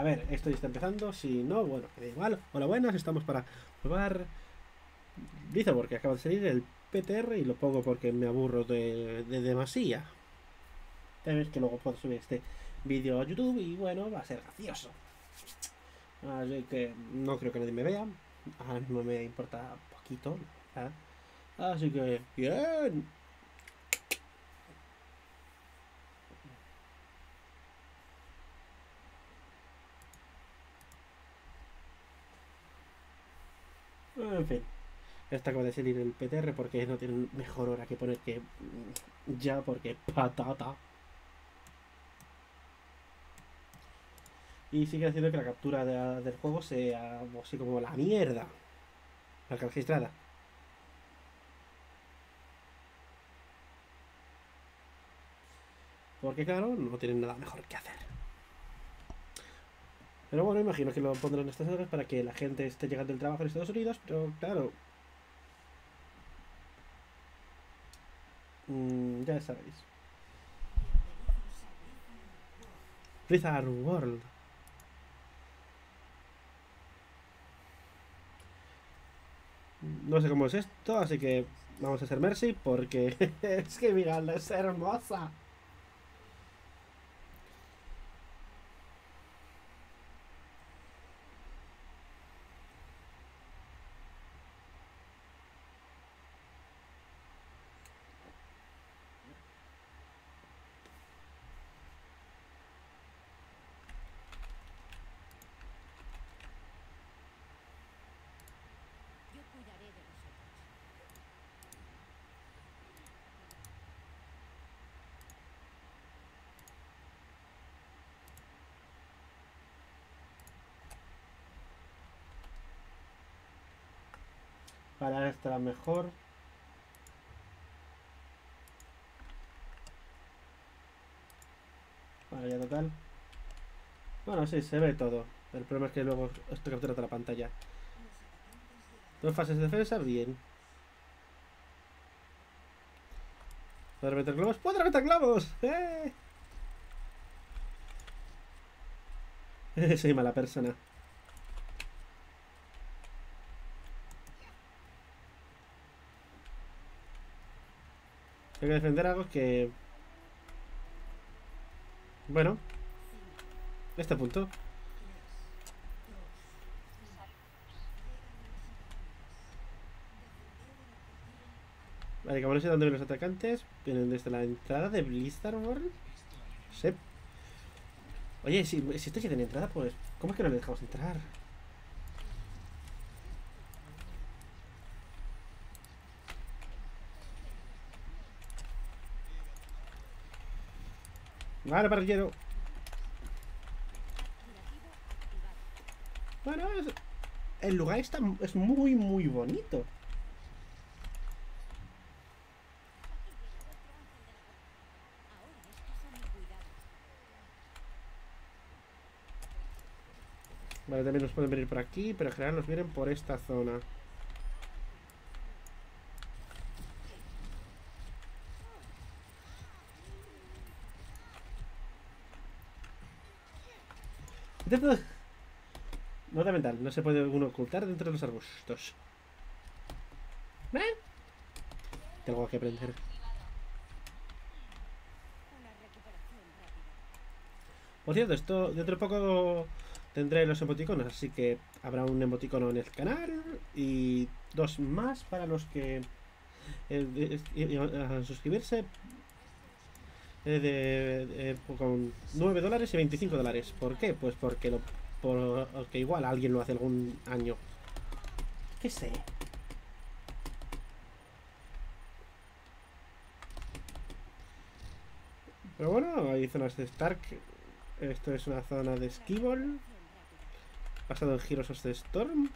A ver, esto ya está empezando. Si no, bueno, da igual. Hola, buenas. Estamos para probar. Dice porque acaba de salir el PTR y lo pongo porque me aburro de, de demasía. Ves que luego puedo subir este vídeo a YouTube y bueno, va a ser gracioso. Así que no creo que nadie me vea. Ahora mismo me importa poquito. ¿verdad? Así que, bien. En fin. Esta acaba de salir el PTR porque no tiene mejor hora que poner que ya porque patata. Y sigue haciendo que la captura de- del juego sea así como la mierda. La registrada. Porque claro, no tienen nada mejor que hacer. Pero bueno, imagino que lo pondrán estas horas para que la gente esté llegando del trabajo en Estados Unidos, pero claro. mm, ya sabéis. Blizzard World. No sé cómo es esto, así que vamos a hacer Mercy porque es que miradla, es hermosa. Yo cuidaré de vosotros. Para esta mejor. Vale, ya total. Bueno, sí, se ve todo. El problema es que luego esto captura toda la pantalla. Dos fases de defensa, bien. ¿Puedo reventar globos? ¡Puedo reventar globos! ¡Eh! Soy mala persona. Tengo que defender algo que... Bueno. Este punto. Vale, como no sé dónde vienen los atacantes, vienen desde la entrada de Blizzard World. Sí. Oye, si, si esto ya tiene entrada, pues, ¿cómo es que no le dejamos entrar? Vale, parrillero. Bueno, el lugar está, es muy, muy bonito. Vale, también nos pueden venir por aquí, pero en general nos vienen por esta zona. Nota mental, no se puede uno ocultar dentro de los arbustos. ¿Eh? Tengo que aprender. Por cierto, esto dentro de poco tendré los emoticonos, así que habrá un emoticono en el canal y dos más para los que eh, a suscribirse eh, de, de- con 9 dólares y 25 dólares. ¿Por qué? Pues porque lo porque igual alguien lo hace algún año. ¿Qué sé? Pero bueno, hay zonas de Stark. Esto es una zona de rápida. Basado en Heroes of the Storm.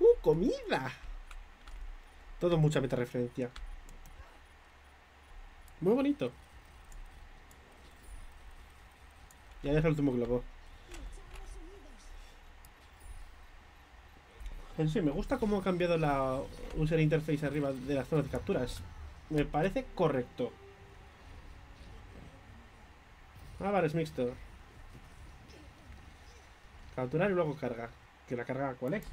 ¡Uh, comida! Todo mucha meta referencia. Muy bonito. Ya deja el último globo. En sí, me gusta cómo ha cambiado la user interface arriba de las zonas de capturas. Me parece correcto. Ah, vale, es mixto. Capturar y luego carga. ¿Que la carga cuál es?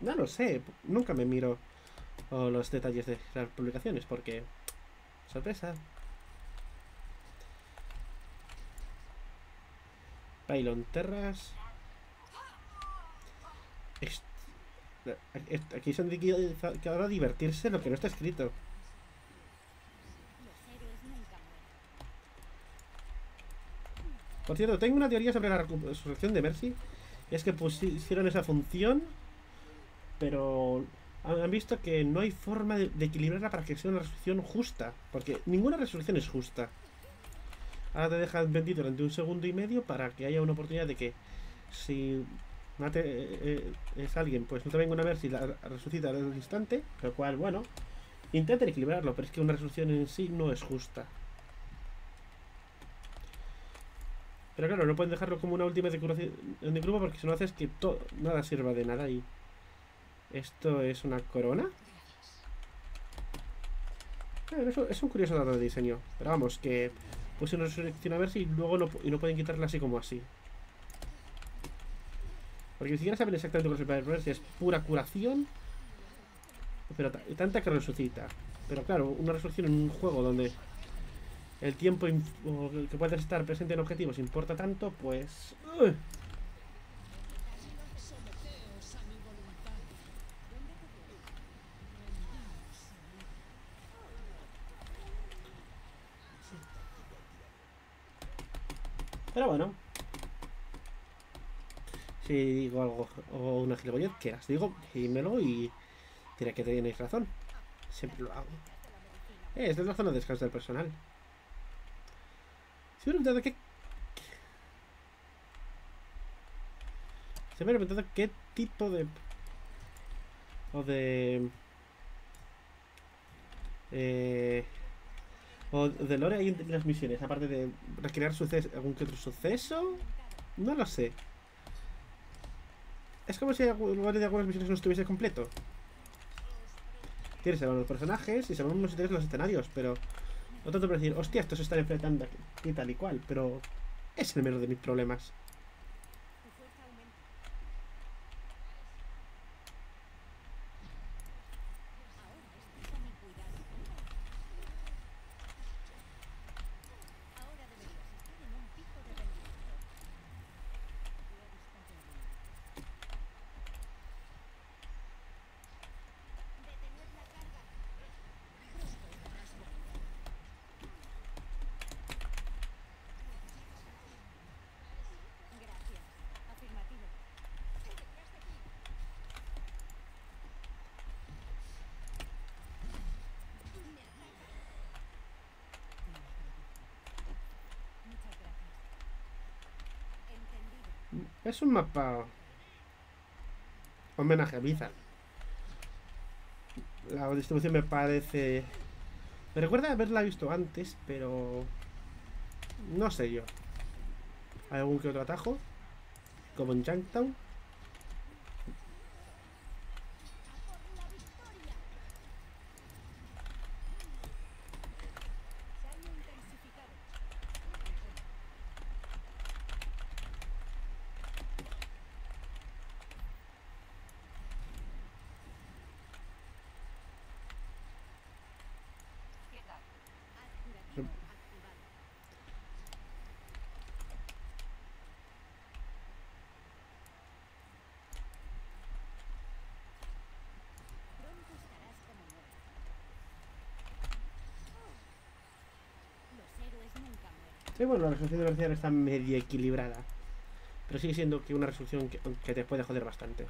No lo sé. Nunca me miro los detalles de las publicaciones porque... Sorpresa. Pylon Terras. Aquí se han dedicado ahora divertirse lo que no está escrito. Por cierto, tengo una teoría sobre la resurrección de Mercy. Es que pusieron esa función, pero han visto que no hay forma de, de equilibrarla para que sea una resurrección justa. Porque ninguna resurrección es justa. Ahora te dejan bendito durante un segundo y medio para que haya una oportunidad de que si mate eh, eh, es alguien, pues no te venga una Mercy y la resucita al instante. Lo cual, bueno, intenten equilibrarlo, pero es que una resurrección en sí no es justa. Pero claro, no pueden dejarlo como una última decoración de grupo porque si no haces que to- nada sirva de nada y... ¿Esto es una corona? Es un curioso dato de diseño. Pero vamos, que puse una resurrección a ver si luego no, no pueden quitarla así como así. Porque ni siquiera saben exactamente cómo se puede poner, si es pura curación. Pero ta- tanta que resucita. Pero claro, una resurrección en un juego donde el tiempo que puedes estar presente en objetivos importa tanto, pues... ¡ugh! Pero bueno. Si digo algo o una gilipollez, que las digo, dímelo y diré que tenéis razón. Siempre lo hago. Eh, esta es la zona de descanso del personal. Se me ha preguntado qué... Se me ha preguntado qué tipo de... O de... Eh... O de lore hay en las misiones, aparte de recrear suceso, algún que otro suceso. No lo sé. Es como si el de algunas misiones no estuviese completo. Tienes los personajes y sabemos los detalles de los escenarios, pero no tanto para decir, hostia, estos se están enfrentando aquí", y tal y cual, pero es el menor de mis problemas. Es un mapa homenaje a Blizzard. La distribución me parece... Me recuerda haberla visto antes, pero... No sé yo. ¿Hay algún que otro atajo? Como en Junktown. Sí, bueno, la resolución de velocidad está medio equilibrada. Pero sigue siendo que una resolución que, que te puede joder bastante.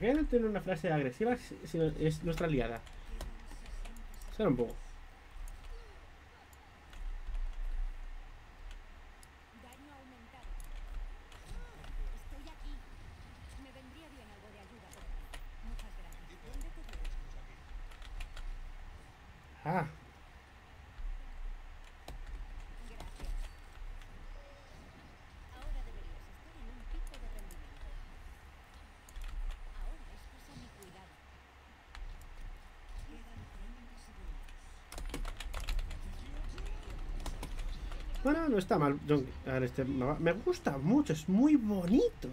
Qué no tiene una frase agresiva si es nuestra aliada? Espera un poco. Ah. Bueno, no está mal. John- este, me gusta mucho, es muy bonito.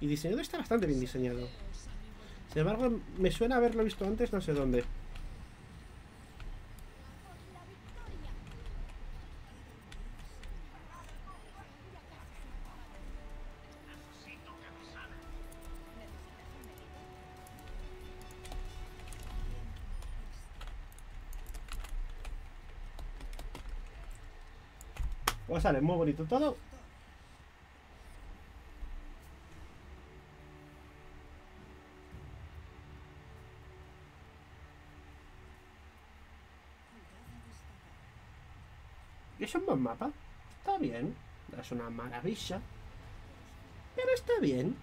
Y diseñado está bastante bien diseñado. Sin embargo, me suena haberlo visto antes, no sé dónde. Pues sale muy bonito todo. Es un buen mapa. Está bien. Es una maravilla. Pero está bien.